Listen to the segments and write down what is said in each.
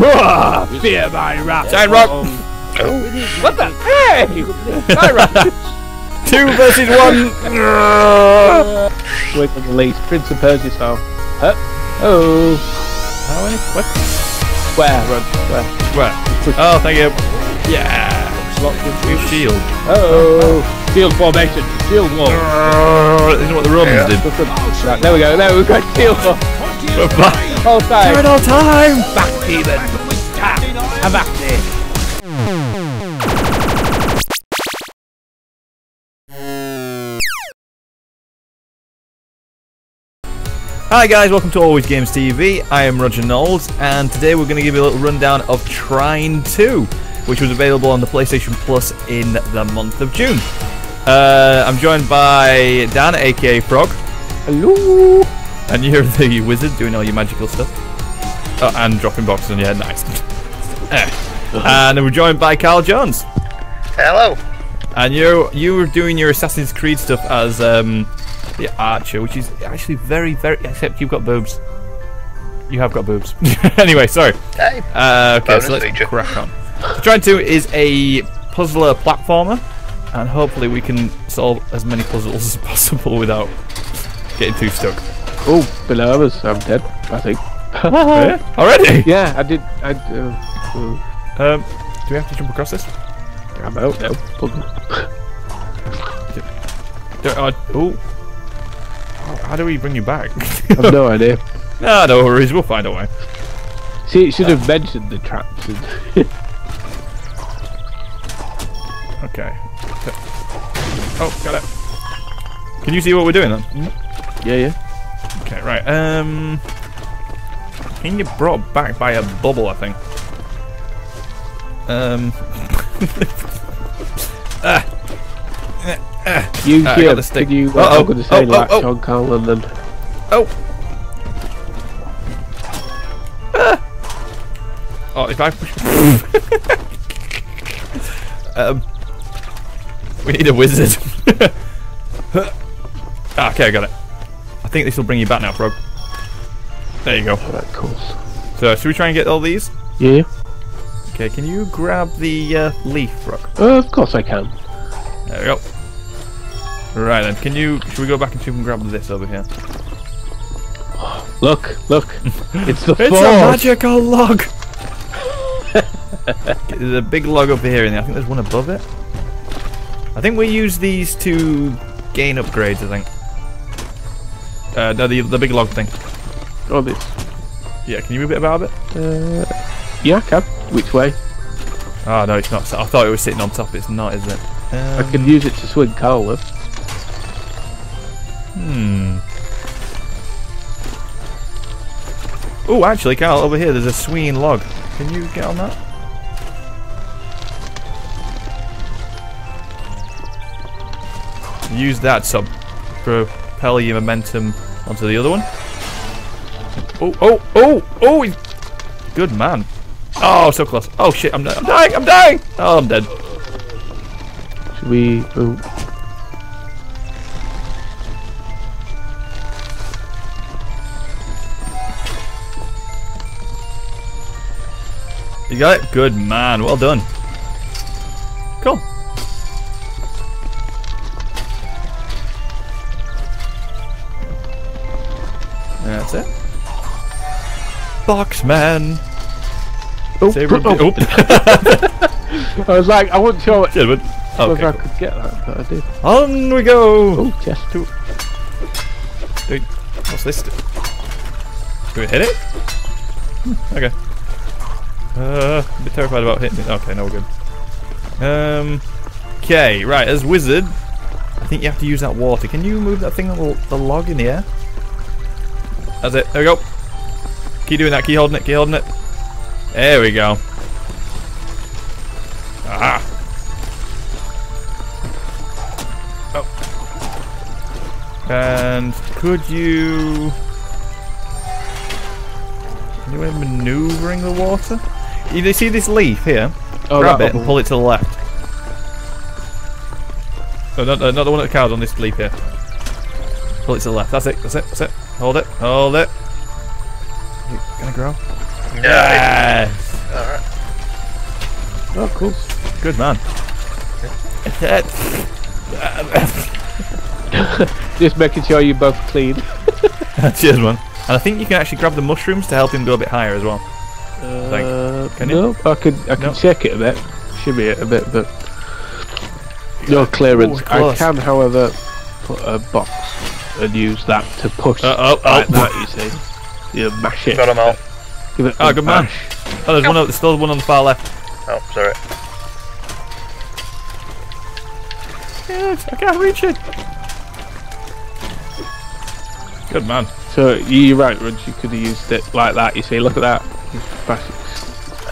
Fear my wrath. Giant rock. What the? Hey! Giant rock. Two versus one. Wait for the lead. Prince of Persia style. Huh? Oh. How many? What? Square, run. Square. Where? Oh, thank you. Yeah. New shield. Oh. Shield formation. Shield wall. Uh, this is what the Romans did. Right, there we go. There we go. Shield wall. We're back. Hold tight. all time. Back, Steven. Ah, I'm back there. Hi guys, welcome to Always Games TV. I am Roger Knowles, and today we're going to give you a little rundown of Trine 2, which was available on the PlayStation Plus in the month of June. Uh, I'm joined by Dan, aka Frog, Hello. And you're the wizard doing all your magical stuff. Oh, and dropping boxes on your head, nice. Eh. and then we're joined by Karl Jones, Hello. and you you were doing your Assassin's Creed stuff as um, the archer, which is actually very, very. Except you've got boobs. You have got boobs. anyway, sorry. Hey. Uh, okay, so let's feature. crack on. Trine 2 is a puzzler platformer, and hopefully we can solve as many puzzles as possible without getting too stuck. Oh, below us. I'm dead. I think. Yeah? Already? Yeah, I did. I. Uh, uh, Um, do we have to jump across this? I'm out now. Puzzle. Do, uh, oh. How do we bring you back? I've no idea. no, no worries. We'll find a way. See, it should have mentioned the traps. And Okay. Oh, got it. Can you see what we're doing then? yeah, yeah. Okay, right. Um, think you brought back by a bubble, I think. Um. ah. You Uh, I here, got the stick. Could you? Uh, Uh-oh. I'm going to say Oh, oh, latch oh. on, Karl, and then. Oh. Ah. Oh, if I push. um. We need a wizard. Ah, okay, I got it. I think this will bring you back now, Frog. There you go. Alright, cool. So, should we try and get all these? Yeah. yeah. Okay, can you grab the uh, leaf, Frog? Uh, of course I can. There we go. Right then, can you? Should we go back and see if we can grab this over here? Look, look. it's the It's a magical log. there's a big log over here, and I think there's one above it. I think we use these to gain upgrades. I think. Uh, no, the the big log thing. Oh, this. Yeah, can you move it about a bit? Uh, yeah, I can. Which way? Oh no, it's not. I thought it was sitting on top. It's not, is it? Um, I can use it to swing Karl with. Hmm. Oh, actually, Karl, over here, there's a swinging log. Can you get on that? Use that to propel your momentum onto the other one. Oh, oh, oh, oh! he's- Good man. Oh, so close. Oh shit, I'm, I'm dying, I'm dying! Oh, I'm dead. Should we? Oh, You got it? Good man, well done. Cool. That's it. Boxman. oh, oh, oh. I was like, I wasn't sure what, Yeah, but- whether okay. I could get that, but I did. On we go. Oh, chest. Wait, what's this? Do Do we hit it? Hmm, okay. Uh, a bit terrified about hitting it. Okay, no, we're good. Um, okay, right, as wizard, I think you have to use that water. Can you move that thing, the, the log in the air? That's it, there we go. Keep doing that, keep holding it, keep holding it. There we go. Ah. Oh. And could you... Can you maneuvering the water? You see this leaf here? Oh, Grab it and pull it to the left. No, not, not the one at the card on this leaf here. Pull it to the left. That's it. That's it. That's it. Hold it. Hold it. Is it gonna grow? No. Yes. Oh, cool. Good man. Just making sure you're both clean. Cheers, man. And I think you can actually grab the mushrooms to help him go a bit higher as well. Uh, Can you? no, I can I can No. check it a bit, shimmy it a bit, but no clearance. Ooh, I can, however, put a box and use that to push Uh, oh, oh. like that. You see, you mash it. Got them all. Give it Oh, a good man. mash. Oh, there's one. There's still one on the far left. Oh, sorry. Yes, I can't reach it. Good man. So you're right, Rudge. You could have used it like that. You see, look at that. You mash it.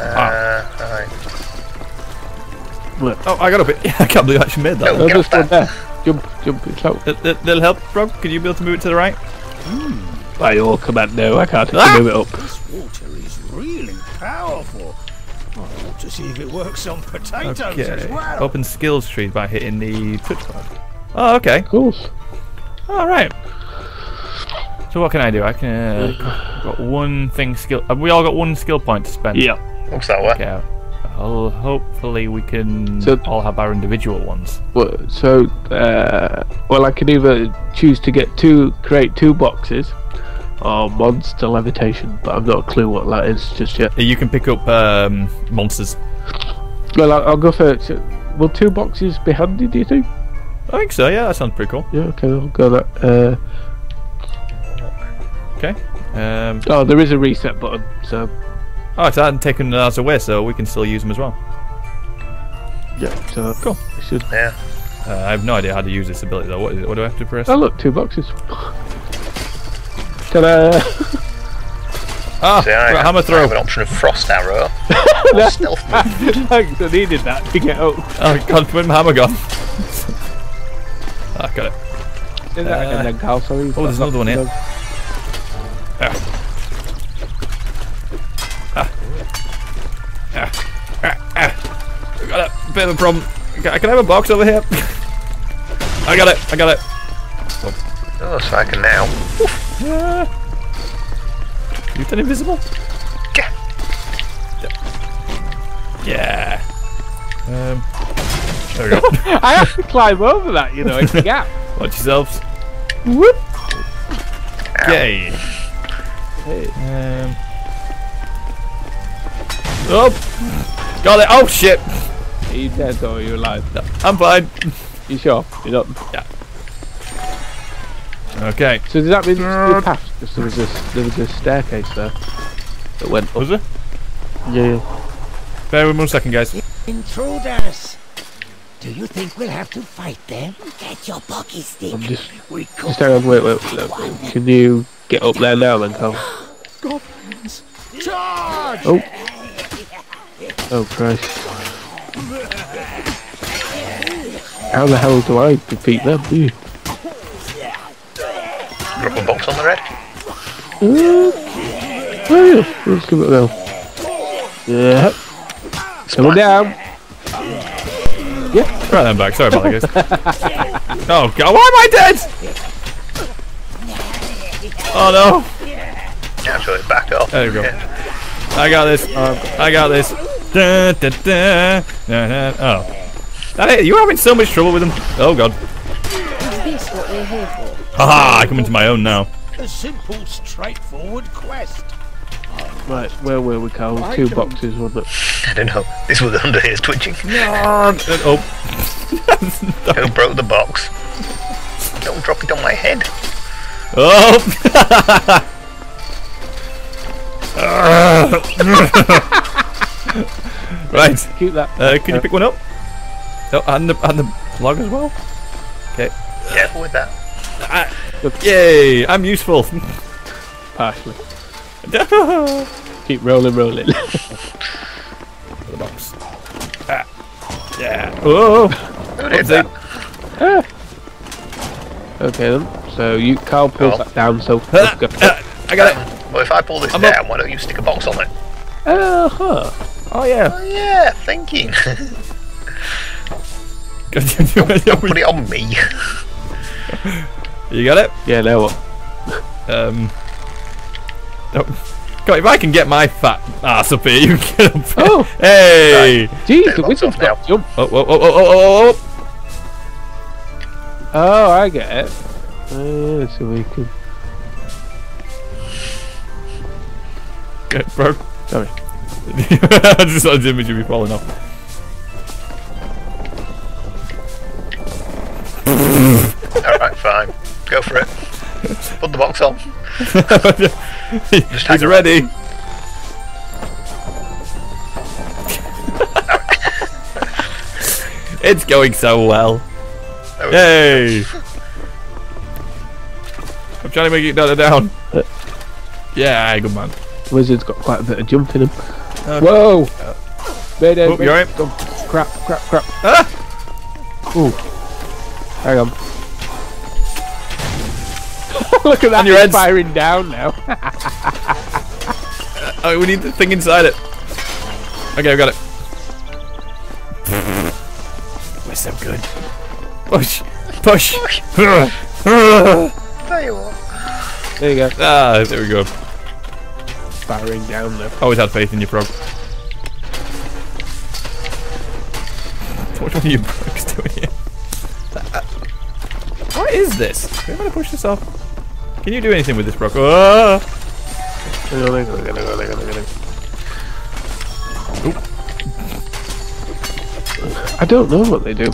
Uh, right. Look, Oh, I got up it. I can't believe I actually made that. Oh. no, get just up one there. Jump, jump. It's out. That, that, that'll help, Rob. Could you be able to move it to the right? By your command, no, I can't Ah! move it up. This water is really powerful. I want to see if it works on potatoes as well. Open skills tree by hitting the touchpad. Oh, okay. Cool. All right. So what can I do? I can. Uh, got one thing skill. Have we all got one skill point to spend? Yeah. Looks that way. Okay. I'll, hopefully we can So- all have our individual ones. Well, so, uh, well, I can either choose to get two, create two boxes, or monster levitation, but I've not a clue what that is just yet. You can pick up um, monsters. Well, I'll, I'll go for. So, will two boxes be handy? Do you think? I think so. Yeah, that sounds pretty cool. Yeah. Okay, I'll go that. Uh, Okay. Um, oh, there is a reset button, so oh, so I hadn't taken ours away, so we can still use them as well. yeah. So Cool. I should. Yeah. Uh, I have no idea how to use this ability though. What, is it? what do I have to press? Oh, look, two boxes. Ta-da! Ah, See, I, right, hammer I throw. have an option of frost arrow or stealth move. Thanks, I needed that to get up. Oh god, where's my hammer gone? ah, got it. Do that again, Uh, then, oh, there's another one here. Ah. Ah. Ah. Ah. I got a bit of a problem. Can can I have a box over here? I got it. I got it. Oh, so I can now. Ah. You turn invisible? Yeah. Yeah. Um. There we go. I have to climb over that, you know, it's a gap. Watch yourselves. Whoop. Yay. Hey. Um. Oh. Got it. Oh shit. Are you dead or are you alive? I'm fine. You sure? You're not. Okay. So does that mean it's passed? Because there was a there was a staircase there that went up. Was it? Yeah. Bear with me one second, guys. Intruders! Do you think we'll have to fight them? Get your pocky stick. I'm just We just could hang on. Wait, wait. wait. Can you get up there now, then, Karl? Goblins! Charge! Oh. Oh Christ! How the hell do I defeat them? Do you? Drop a box on the red. Uh, oh yeah. Let's give it a go. Yeah. Coming down. Yeah. Right then, back. Sorry about that, guys. oh god, why am I dead? Oh no. Actually, back off. There you go. Yeah. I got this. Um, I got this. Da, da, da, da, da. Oh. That. You're having so much trouble with them. Oh god. Is this what we're here for? Haha, I come into my own now. A simple, straightforward quest. Right, where were we, Karl? I Two don't- boxes, wasn't it? I don't know. This was under here is twitching. Uh, Oh. Who broke the box? Don't drop it on my head. Oh. right. Keep that. Uh, can you pick one up? Oh, and the and the log as well. Okay. Careful with that. Yay! I'm useful. partially? Keep rolling, rolling. The box. Ah. Yeah. Oh. Who did What's that? okay then. So you, Karl pulls Oh. that down. So let's go. Ah, I got it. Well, if I pull this I'm down, up. why don't you stick a box on it? Uh huh. Oh yeah. Oh, yeah, thinking. you Put it on me. You got it. Yeah. Now what? Um. Oh. Come on, if I can get my fat ass up here, you can get up here. Oh. Hey! Jeez, Bit the locked wizard's off got now. jump. Oh, oh, oh, oh, oh, oh, oh. Oh, I get it. Uh, so we can. Get broke. Sorry. I just saw the image of you falling off. Alright, fine. Go for it. Put the box on. He's ready. it's going so well. Yay! I'm trying to make it down down. Uh, yeah, good man. Wizard's got quite a bit of jump in him. Okay. Whoa! Mayday, Oh, you alright? Oh, crap, crap, crap. Ah! Ooh. Hang on. Look at that, On your heads. firing down now. Oh, we need the thing inside it. Okay, I got it. We're so good. Push, push. There you are. there you go. ah, there we go. Firing down now. Always had faith in your frog. Which one are you bugs doing here? Uh, What is this? Do I'm gonna push this off. Can you do anything with this? Ah! On, hang on. I don't know what they do.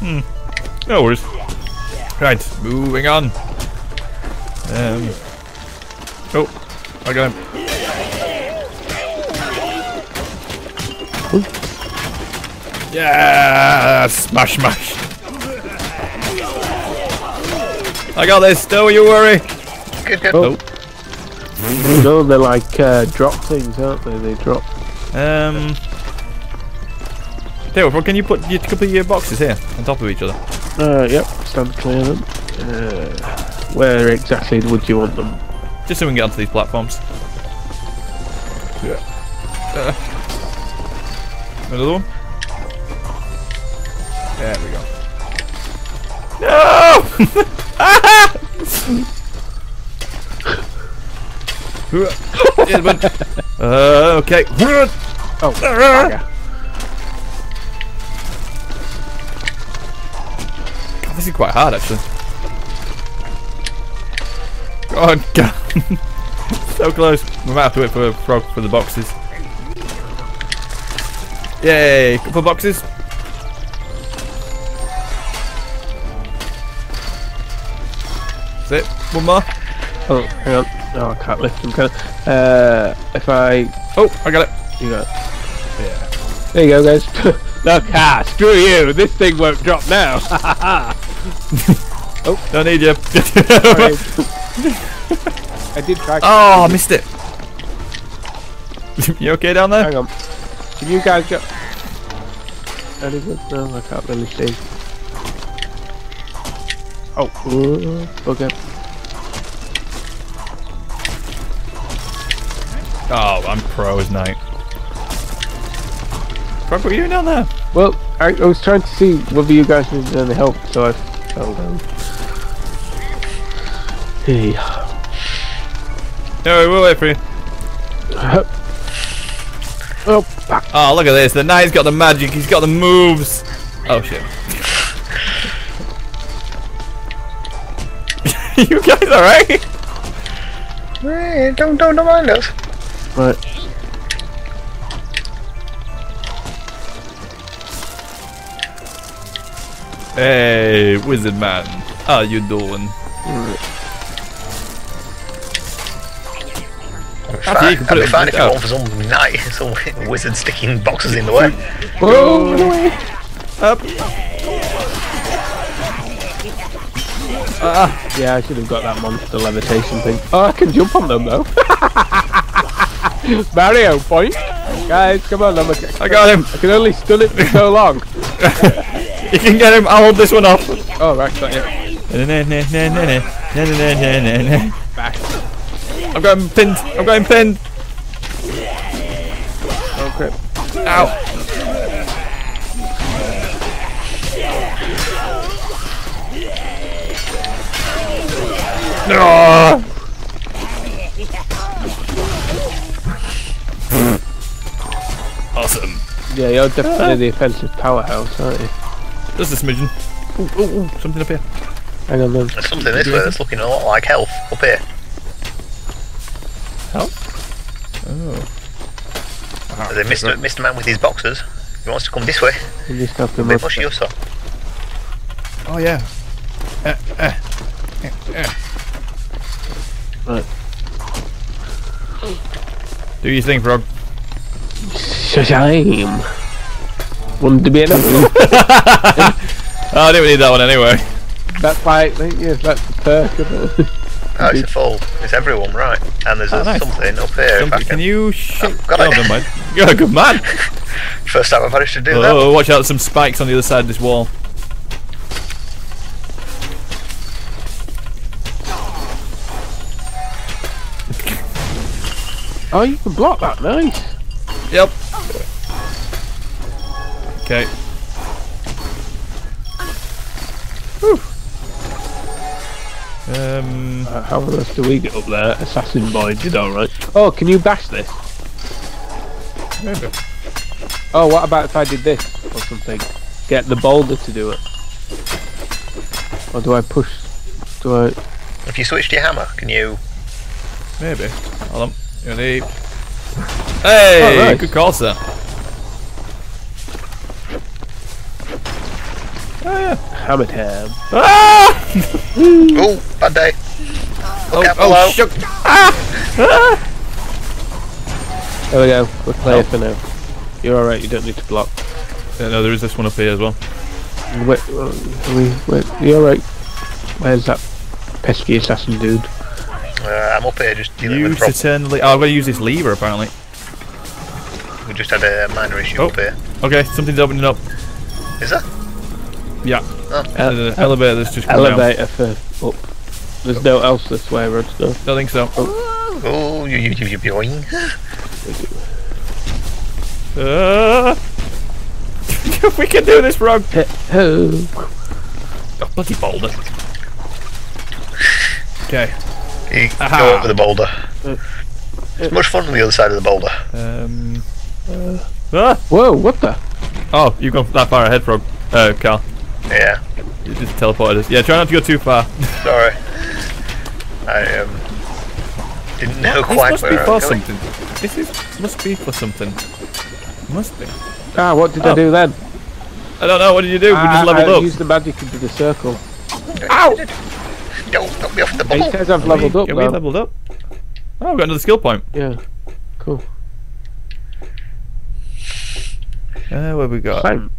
Hmm. No worries. Right, moving on. Um. Oh, I got him. Yeah, smash, smash. I got this. Don't you worry. Good. Oh. no, they're like uh, drop things, aren't they? They drop. Um. Theo, can you put your couple of your boxes here on top of each other? Uh, yep, stand clear them. Uh, where exactly would you want them? Just so we can get onto these platforms. Yeah. Uh, another one. There we go. No! But- uh, okay. Oh, God, is quite hard actually. Oh god. so close. We might have to wait for frog for the boxes. Yay! Couple boxes. That's it. One more. oh, hang on. Oh, I can't lift them. Can I? Uh, if I, Oh, I got it. you got. it. Yeah. There you go, guys. Look, ah, screw you. This thing won't drop now. Don't need you. I did try. oh, I missed it. you okay down there? Hang on. Can you guys get? Anything? No, I can't really see. Oh, uh, okay. Oh, I'm pro as night. What are you doing down there? Well, I, I was trying to see whether you guys needed any help, so I fell down. Hey. No, we'll wait for you. Oh, ah, Oh, look at this. The knight's got the magic. He's got the moves. Oh, shit. you guys alright? Hey, don't, don't, don't mind us. right. Hey, wizard man. How you doing? Fine. you can put I'd be it- fine if you want for some night, some wizard sticking boxes in the way. Whoa, no way. Up. Ah, yeah, I should have got that monster levitation thing. Oh, I can jump on them though. Mario point. Guys, come on, I'm a, I got him. I can only stun it for so long. You can get him. I'll hold this one off. Oh, right, got you. Bash. I've got him pinned. I've got him pinned. Oh, crap. Ow. Ah! awesome. Yeah, you're definitely the offensive powerhouse, aren't you? Just a smidgen. Ooh, ooh, ooh, something up here. Hang on then. There's something this way that's looking a lot like health up here. Health? Oh. There's a Mr. Mr. Man with his boxes. He wants to come this way. You just have to A bit move. mushy or so. Oh yeah. Uh, uh, uh, uh. Right. Do your thing, Frog. Shame. Wouldn't to be enough. Oh, I didn't need that one anyway. that's like, yeah, that's the perk of it. Oh, it's a full. It's everyone, right. And there's Oh, a nice. something up here. Something- can. Can you shake? got oh, it. never mind. You're a good man. First time I've managed to do oh, that. Oh, oh, watch out! there's Some spikes on the other side of this wall. Oh, you can block that, nice. Yep. Okay. Whew. Um. Uh, how on earth do we get up there? Assassin boy did alright. Oh, can you bash this? Maybe. Oh, what about if I did this or something? Get the boulder to do it. Or do I push? Do I? If you switch to your hammer, can you? Maybe. Hold on. Ready? Hey! Oh, nice. Good call, sir. Oh yeah. Hammer time. Ah! Oh, bad day. Oh, out below. oh, shook. There we go. We're clear for now. You're alright. You don't need to block. Yeah, no, there is this one up here as well. Wait, uh, are we, wait, you're alright. Where's that pesky assassin dude? Uh, I'm up here just dealing with Use problems. eternally. Oh, I'm going to use this lever apparently. We just had a minor issue Oh. up here. Okay, something's opening up. Is that? Yeah. Oh. There's an elevator that's just come down. Elevator for up. There's no else this way, Rod. No. Don't think so. Oh, you, you, you, you, boing. Uh, we can do this, Frog. Oh. Oh, bloody boulder. Okay. You Aha. go over the boulder. It's much fun on the other side of the boulder. Um. ah! Whoa! What the? Oh, you've gone that far ahead, Frog. Uh, Karl. Yeah, You just teleported us. Yeah, try not to go too far. sorry. I um, didn't know this quite must where be I for was going. something. This is must be for something. Must be. Ah, what did Oh. I do then? I don't know. What did you do? we Ah, just leveled I up. used the magic into the circle. Ow! Don't knock me off the It ball. says I've leveled up are we leveled up? Oh, we've got another skill point. Yeah. Cool. Uh, where we got? Plank.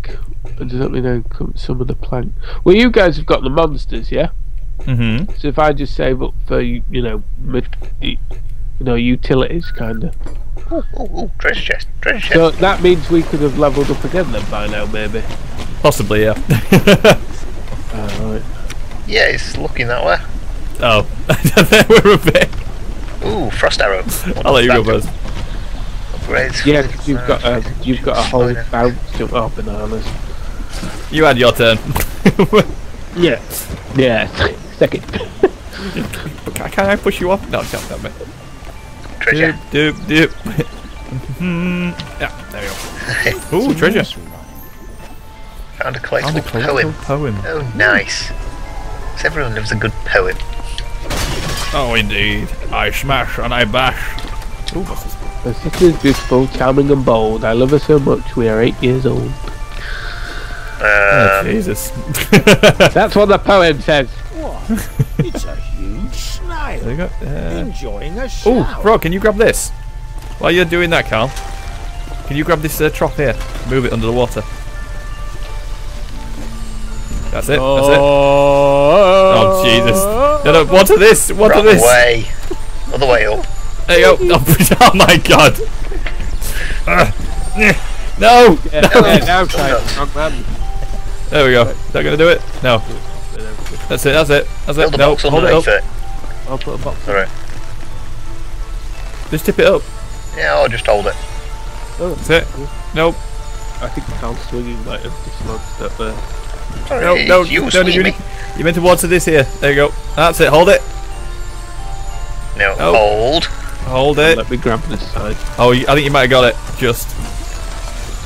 Does that mean I come some of the plank? Well, you guys have got the monsters, yeah. Mm-hmm. So if I just save up for you you know, you know, utilities kind of. Ooh, ooh, ooh, treasure chest, treasure chest. So that means we could have leveled up again then by now, maybe. Possibly, yeah. Uh, yeah, it's looking that way. oh, we're a bit. Ooh, frost arrow. I'll let you go first. Upgrades. Yeah, 'cause you've got a you've got a whole Fine. bounce to oh bananas. You had your turn. Yeah. Yeah. Second. can, can I push you off? No, can't damn it. Treasure. Doop, doop, doop. Hmm, yeah, there we go. Ooh, treasure. Found a Found a collectible collectible poem. poem. Oh, nice. So everyone loves a good poem. Oh, indeed. I smash and I bash. Ooh, what's this? My sister is beautiful, charming and bold. I love her so much. We are eight years old. Oh, Um, Jesus. That's what the poem says. What? It's a huge snail. there you go. Uh, Enjoying a shower. oh, shower. Frog, can you grab this? While you're doing that, Karl, can you grab this uh, trough here? Move it under the water. That's it. That's it. Oh, Jesus. No, no, what are this? What to wrong this? way. Other way up. There you go. Oh, oh my god. Uh, no. Yeah, yeah, now try it. Wrong man. There we go. Is that going to do it? No. That's it. That's it. That's Build it. No, box hold it underneath up. it. I'll put a box. Alright. Just tip it up. Yeah, I'll just hold it. Oh, That's it. Nope. I think the Karl swinging might have dislodged that there. Sorry, No, no, you no, swing you, me. you meant to water this here. There you go. That's it. Hold it. No, Oh. hold. Hold it. Let me grab this side. Oh, I think you might have got it. Just.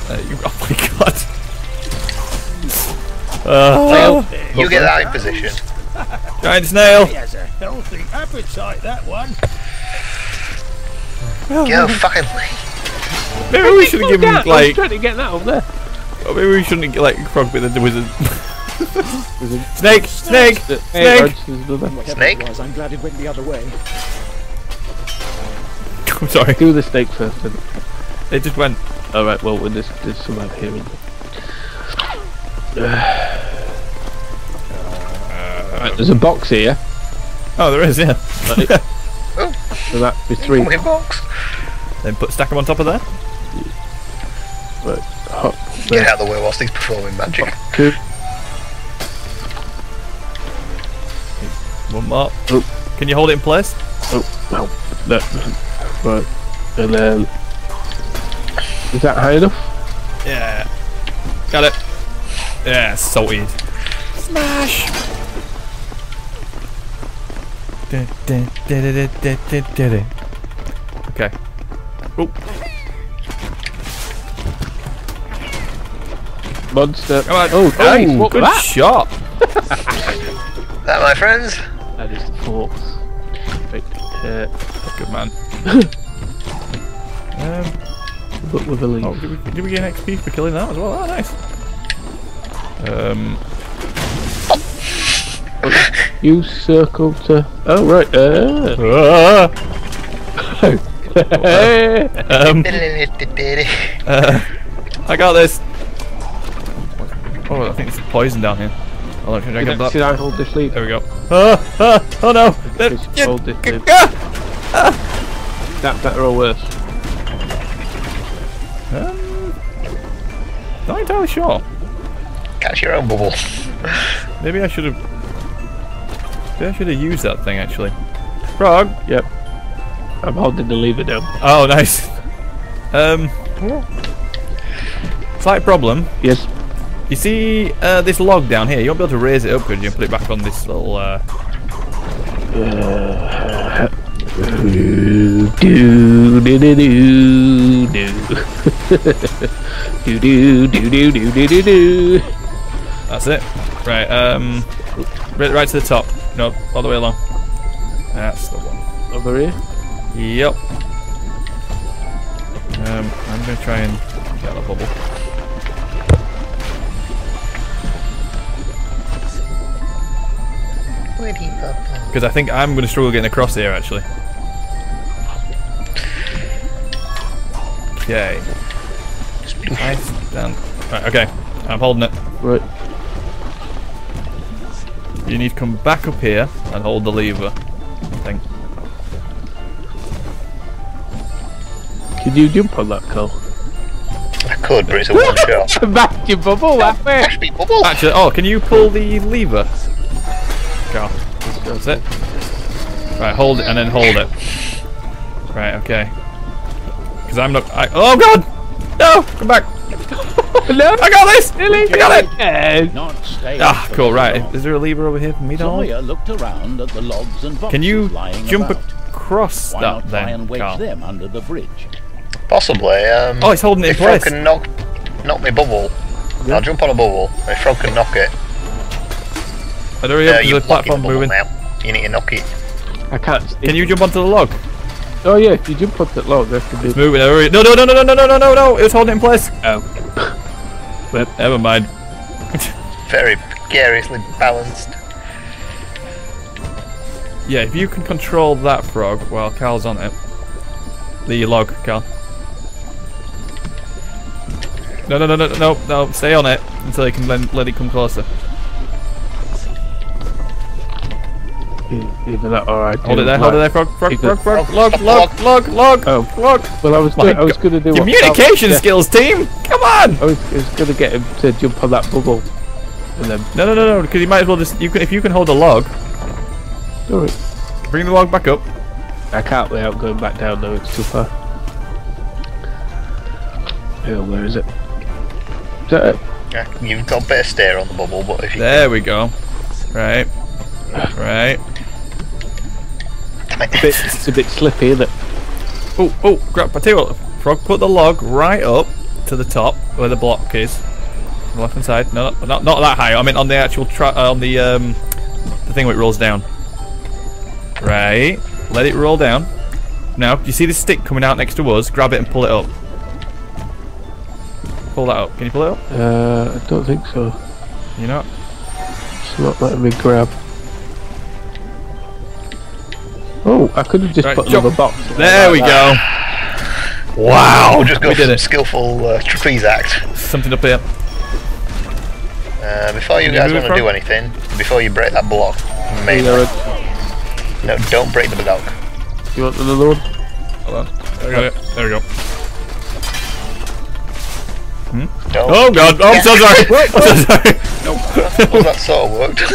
Uh, you, oh my god. Uh, You get that in position. giant snail. He has a healthy appetite, that one. Go finally. Maybe we should have given I was like. trying to get that up there. Maybe we shouldn't get like frog with the wizard. snake, snake, Hey, snake. Rog, there's another. Snake. I'm glad it went the other way. I'm sorry. Do the snake first. Then. It just went. All right. Well, when there's there's some out here. In right, there's a box here. Oh, there is. Yeah. So that'd be three. Pumpkin box. then put stack them on top of there. Right. Hop, Get out of the way whilst he's performing magic. two. One more. Oh. Can you hold it in place? Oh, well, that. Right. And then. Is that high enough? Yeah. Got it. Yeah, salted. Smash. Okay. Oh, Monster. come on. Oh, nice. Oh, what good that? shot. That, my friends. That is the fourth. Right. Uh, Good man. um, but with a leaf. oh, did we, did we get an XP for killing that as well? Oh, nice. Um, Use circle to. Oh right. Uh. um, uh, I got this. Oh, I think it's poison down here. Oh, look, can I get that? should I hold this leaf? There we go. Ah, ah, oh no! Just hold this leaf. ah. That better or worse? Um, not entirely sure. Catch your own bubble. Maybe I should have. Maybe I should have used that thing actually. Frog. Yep. I'm holding the lever down. Oh, nice. Um, slight problem. Yes. You see uh, this log down here? You won't be able to raise it up, could you? Put it back on this little. Uh... Do do do do do do do do do do do do do do. That's it. Right. Um, right, right to the top. No, all the way along. That's the one. Over here. Yep. Um, I'm gonna try and get the bubble. Because I think I'm gonna struggle getting across here actually. Okay. Nice. Down. Right. Okay. I'm holding it. Right. You need to come back up here and hold the lever. I think. Could you jump on that, Cole? I could, but it's a one shot. Back your bubble that way. Catch me bubble. Actually, oh, can you pull the lever? Go. That's it. Right, hold it and then hold it. Right, okay. Because I'm not. I, oh god! No! Come back! no. I got this! Really? I got it! Yeah. Not Ah, for cool, right. long. Is there a lever over here for me to hold? Zoya looked around at the logs and boxes Can you lying jump about. across Why that not then, and wedge Karl? them under the bridge? Possibly. Um, Oh, it's holding it in if Frog can knock, knock me bubble, I'll jump on a bubble. If Frog can knock it, I don't uh, know, you platform bubble moving. now. You need to knock it. I can't. see. Can you jump onto the log? Oh yeah, if you jump on that log, that could be. It's moving. hurry. No, no, no, no, no, no, no, no, no, no! It was holding it in place. Oh. Well, never mind. Very precariously balanced. Yeah, if you can control that frog while Karl's on it. The log, Karl. No, no, no, no, no, no, stay on it until you can let, let it come closer. Either that or I. Hold it there, hold it there, like- frog, frog, You frog, frog, Frog, log, log, log, log, Oh. log. Well, I was. My Doing, I was God. going to do what Communication yeah. skills, team! Come on! I was, I was going to get him to jump on that bubble, and then. No, no, no, no, because you might as well just, you can, if you can hold the log, Alright. bring the log back up. I can't without going back down though. It's too far. Yeah, where is it? Is that it? Yeah, you've got a bit of steer on the bubble, but if you There we go. Right. Right. A bit, it's a bit slippy, isn't it? Oh, oh, grab, I tell you what, Frog, put the log right up to the top where the block is. On the left hand side. No, not, not, not that high. I mean on the actual, tra- uh, on the, um, the thing where it rolls down. Right. Let it roll down. Now, you see this stick coming out next to us? Grab it and pull it up. Pull that up. Can you pull it up? Uh, I don't think so. You know? It's not letting me grab. Oh, I could have just Right, put jump. another box. There we go. Wow. We'll just go we for did some it. skillful uh, trapeze act. Something up here. Uh, before you you guys want to do anything, before you break that block, main You, no, don't break the block. you want another one? Hold on. There we go. There we go. Don't. Oh god. Oh, I'm so sorry. I'm so sorry. Well, that sort of worked.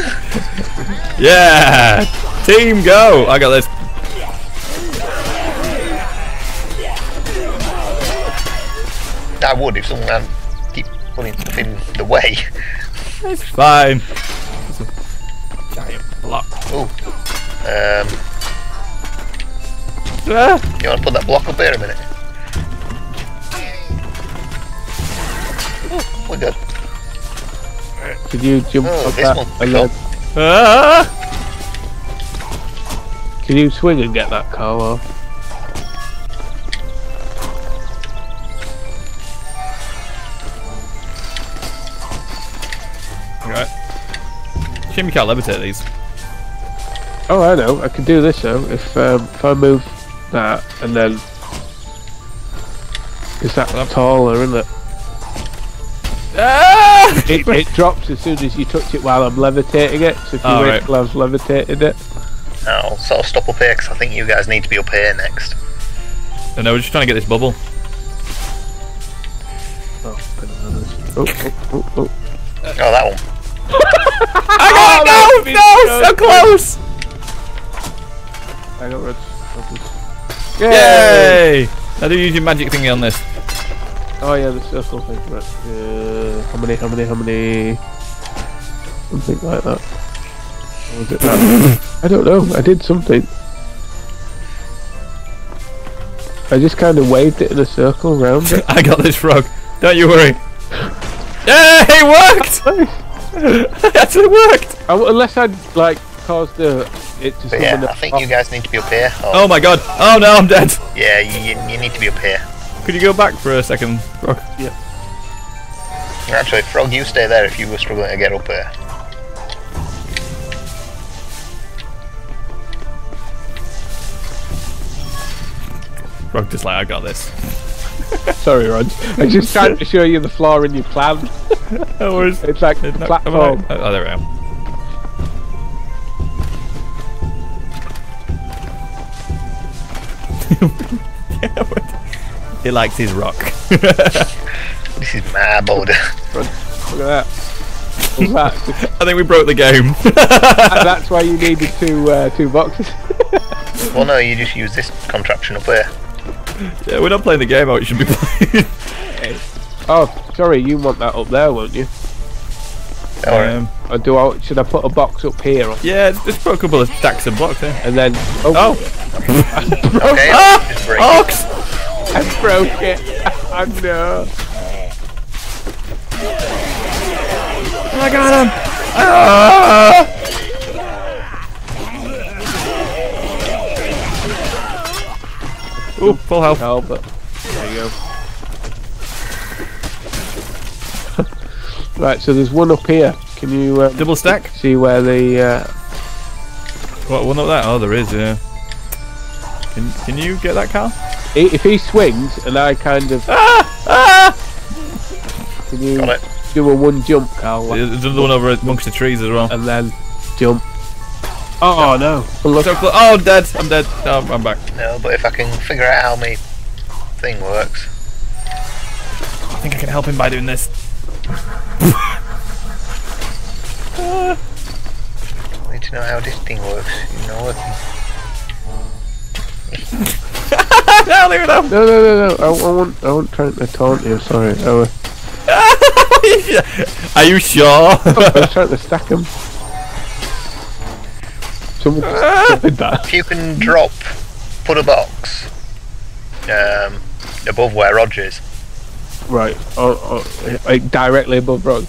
Yeah! Team go! I got this. I would if someone had keep putting stuff in the way. It's fine. It's a giant block. Ooh. Um, Ah, you want to put that block up here a minute? Ooh, we're good. Could you jump Oh, up this that one's and cool. ah. can you swing and get that car off? Shame you can't levitate these. Oh, I know. I can do this though. If um, if I move that and then is that Well, taller, isn't it? Ah! it? It drops as soon as you touch it while I'm levitating it. So if you Oh, wait right. till I've levitated it, I'll sort of stop up here because I think you guys need to be up here next. No, no, we're just trying to get this bubble. oh, bananas. Oh, oh, oh, oh. Oh, that one. Oh, no! No! So close! I got red. I'll Yay! Now do use your magic thingy on this. Oh yeah, the circle thing. Right. Uh, how many? How many? How many? Something like that. Or was it that? I don't know. I did something. I just kind of waved it in a circle around it. I got this frog. Don't you worry. Yay! It worked! it actually worked! I w unless I'd like caused the it to But summon yeah, a I think you guys need to be up here. Oh my god. Oh no, I'm dead. Yeah, you, you, you need to be up here. Could you go back for a second, frog? Yeah. Actually, Frog, you stay there if you were struggling to get up here. Frog just like, I got this. Sorry, Rod. I just trying to show you the flaw in your plan. No. It's like It's not platform. coming out. Oh, there we are. Yeah, but he likes his rock. This is my boulder. Look at that. What's that? I think we broke the game. That's why you needed two uh, two boxes. well, no, you just use this contraption up here. yeah, we're not playing the game how it should be played. Oh, sorry, you want that up there, won't you? Alright. Um, Or do I? Should I put a box up here? Or, yeah, just put a couple of stacks of blocks there. and then oh, Oh, okay, Ah! just break. ox! I broke it. oh no. I got him! Ah! Ooh, full health. No, but there you go. right, so there's one up here. Can you uh, Double stack? see where the? Uh, What one up there? Oh, there is. Yeah. Can Can you get that car? if he swings and I kind of, Ah! Ah! can you do a one jump, Karl, There's another one over amongst the trees as well. and then jump? Oh, oh no! Look, So close. Oh, I'm dead. I'm dead. No, I'm back. No, but if I can figure out how my thing works. I think I can help him by doing this. I need to know how this thing works. You know what? no, leave it up. no, no, no, no! I, I want, I won't try to taunt you. Sorry, oh. I was, Are you sure? I was trying to stack him. Someone did that. If you can drop, put a box um, above where Rog is. Right. Oh, oh, like directly above Rog.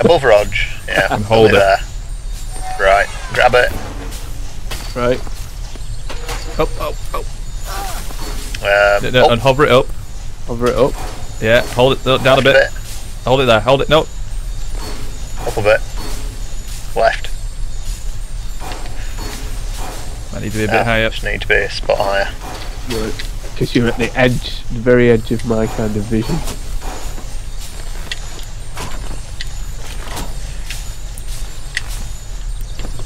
Above Rog, yeah. And hold it. There. Right, grab it. Right. Oh, oh, oh. Um, No, no, up, and hover it up. Hover it up. Yeah, hold it down a left bit. Hold it there. Hold it. No. Up a bit. Left. Might need to be a bit Ah, higher. Just need to be a spot higher. Right. Because you're at the edge, the very edge of my kind of vision.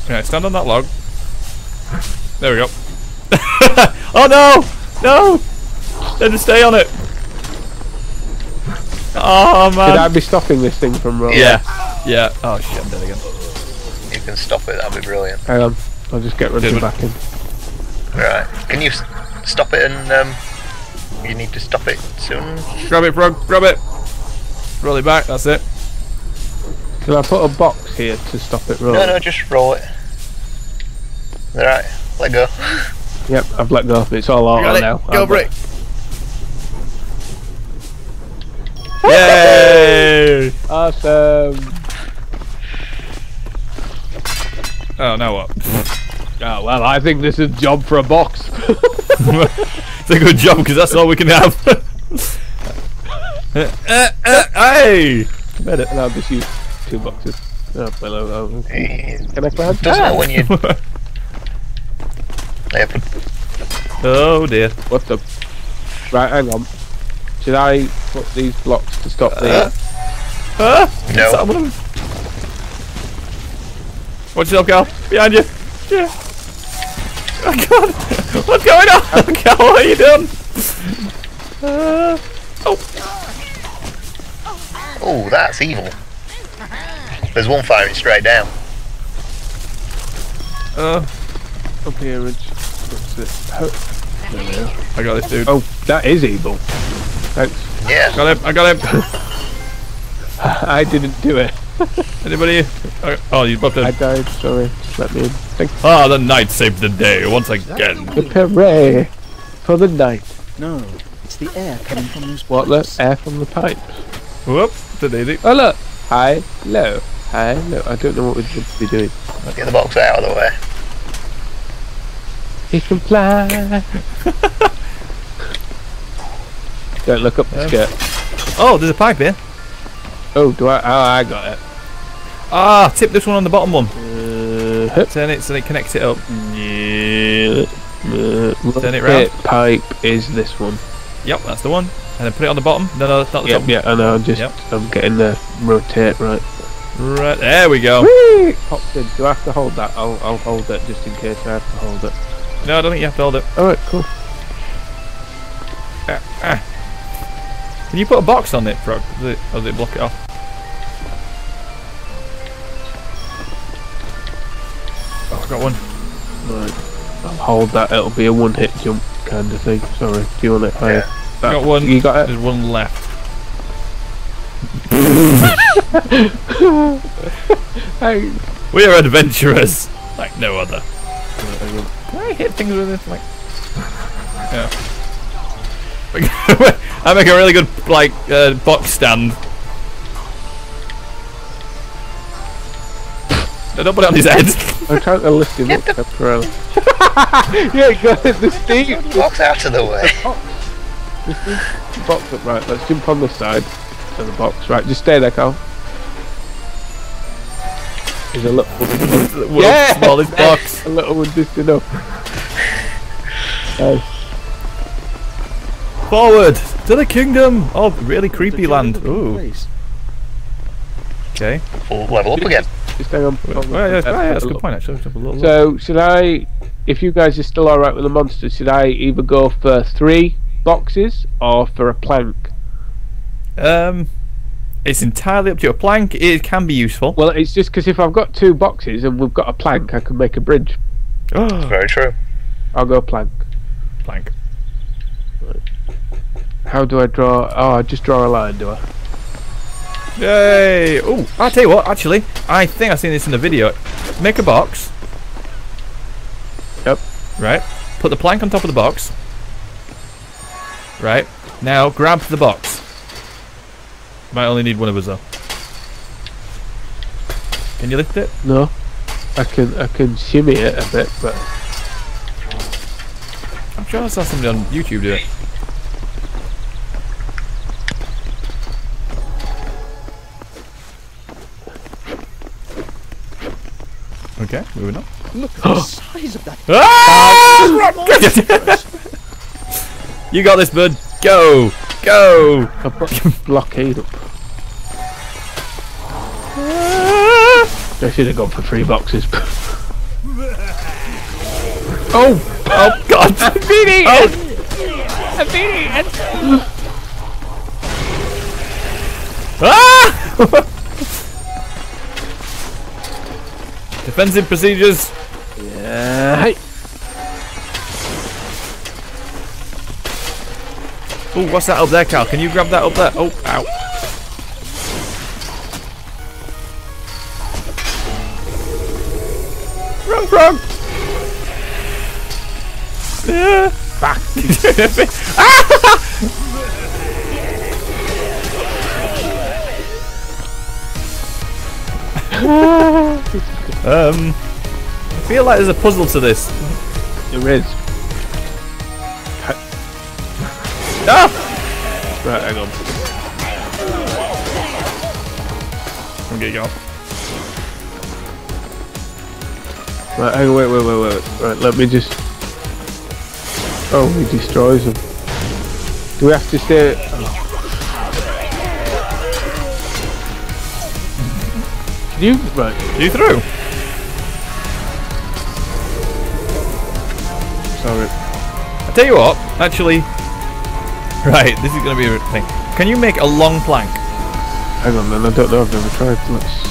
Yeah, stand on that log. There we go. oh no! No! Then just stay on it. Oh man. Should I be stopping this thing from rolling? Yeah. Yeah. Oh shit, I'm dead again. You can stop it, that'd be brilliant. Hang on. I'll just get Roger Good. back in. Right. Can you stop it and um, you need to stop it soon? Grab it, frog. Grab it. Roll it back. That's it. Can I put a box here to stop it rolling? No, no, just roll it. Alright, let go. Yep, I've let go. It's all auto Got it. now. Go I've- for it. Yay! Awesome. Oh, now what? Oh, well, I think this is a job for a box. it's a good job because that's all we can have. uh, uh, hey! Made it. and I'll just use two boxes. Oh, hello. Eh, can I grab Doesn't that? know when you. Yeah, oh dear. What the? Right, hang on. Should I put these blocks to stop the? Ah! No. Some of them. Watch yourself, Cal. Behind you. Yeah. Oh god! What's going on? Cal, what are you doing? Uh, oh. Oh, that's evil. There's one firing straight down. Uh, Up here, Ridge. What's it? Oh, there we are. I got this dude. Oh, that is evil. Thanks. Yeah. Got him. I got him. I didn't do it. Anybody? Oh, you you both I died. Sorry. Just Let me in. Thank Ah, the knight saved the day once again. you. Hooray for the knight. No, it's the air coming from those What? The air from the pipes. Whoop. The daisy. Oh look. Hi. Low. Hi. Low. I don't know what we're supposed to be doing. Get the box out of the way. He can fly. don't look up the skirt. Oh, there's a pipe here. Oh, do I? Oh, I got it. Ah, tip this one on the bottom one. Uh. Turn it so it connects it up. Yeah. Uh, Turn it round. Pipe is this one. Yep, that's the one. And then put it on the bottom. No, no, that's not the Yep, top. yeah, I know. I'm just, Yep. I'm getting the rotate right. Right, there we go. Whee! Popped in. Do I have to hold that? I'll, I'll hold it just in case I have to hold it. No, I don't think you have to hold it. All right, cool. Can you put a box on it, Frog? Does it, or does it block it off? I got one. Right. I'll hold that. It'll be a one-hit jump kind of thing. Sorry. Do you want it higher? Yeah. That- got one. You got it. There's one left. We are adventurers, like no other. Right, hang on. Can I hit things with this? Like, yeah. I make a really good like uh, box stand. No, don't put it on his head. I'm trying to lift him up temporarily. yeah, got it. The steam. Box out of the way. Oh. The box up. Right. Let's jump on this side to the box. Right. Just stay there, Karl. There's a little. World's Yeah! smallest box. A little one just enough. Nice. Forward to the kingdom. Oh, really creepy land. Ooh. Okay. Full level up again. Just hang on. Well, yeah, yeah, yeah, that's a good point actually. Let's have a little look. So, should I, if you guys are still alright with the monster, should I either go for three boxes or for a plank? Um, it's entirely up to you. A plank it can be useful. Well, it's just because if I've got two boxes and we've got a plank, I can make a bridge. Very true. I'll go plank. plank. How do I draw? Oh, I just draw a line, do I? Yay! Oh, I'll tell you what. Actually, I think I've seen this in the video. Make a box. Yep. Right. Put the plank on top of the box. Right. Now grab the box. Might only need one of us though. Can you lift it? No. I can I can shimmy it a bit, but I'm sure I saw somebody on YouTube do it. Okay, moving on. Look at the size of that. Ah! you got this, bud. Go, go. I put blockade up. I should have gone for three boxes. Oh, oh God! Beat it! Oh. Ah! Defensive procedures. Yeah. hey! Oh, what's that up there, Cal? Can you grab that up there? Oh, ow. Wrong frog! Yeah. Back! Ah! Um, I feel like there's a puzzle to this. There is. Ah! Right, hang on. Okay, go. Right, hang on, wait, wait, wait, wait. Right, let me just. Oh, he destroys them. Do we have to stay? Oh. You right? You through? Sorry. I tell you what, actually. Right, this is gonna be a thing. Can you make a long plank? Hang on, then I don't know. I've never tried. Let's.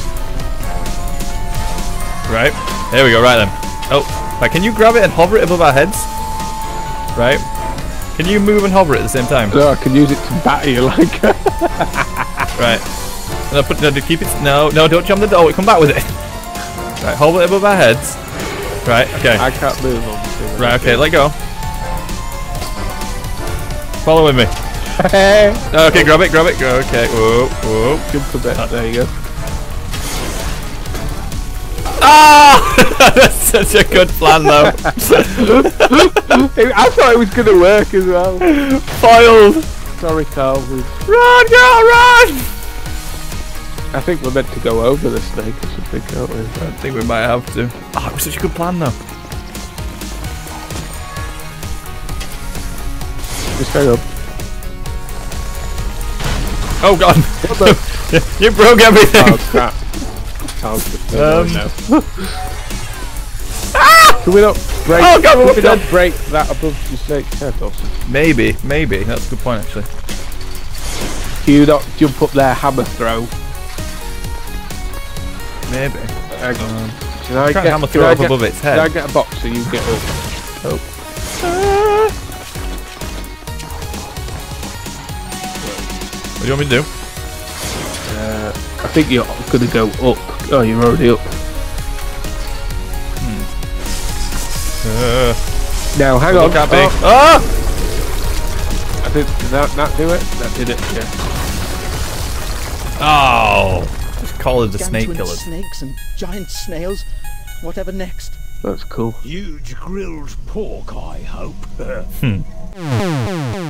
Right. There we go. Right then. Oh, right. Can you grab it and hover it above our heads? Right. Can you move and hover it at the same time? No, I can use it to batter you like. Right. No, put no. Keep it. No, no. Don't jump the door. Come back with it. Right. Hold it above our heads. Right. Okay. I can't move on. Right. Okay. Let go. Follow with me. Hey. Okay. Grab it. Grab it. Go. Okay. Whoa. Whoa. Jump a bit. There you go. Ah! That's such a good plan, though. I thought it was gonna work as well. Foiled. Sorry, Karl. Run, girl, run! I think we're meant to go over the snake or something, aren't we? I think we might have to. Oh, it was such a good plan, though. Just hang up. Oh God! What the? you broke everything. Oh crap. Um, now. Can we not break? Oh, God, can we not break that above the snake's head or something? Maybe, maybe. That's a good point, actually. Can you not jump up there, hammer throw? Maybe. Hang on. Um, Can I get, hammer up get, above its Can I get a box so you get up? Oh. What do you want me to do? Uh, I think you're gonna go up. Oh, you're already up. Uh, Now, hang on. at. Oh, Ah! I did, did that, that do it? That did it, yeah. Oh! Just call it the snake Gargantuan killers. snakes and giant snails. Whatever next. That's cool. Huge grilled pork, I hope. Hmm.